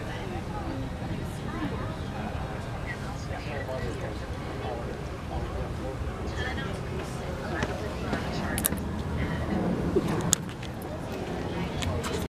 after that.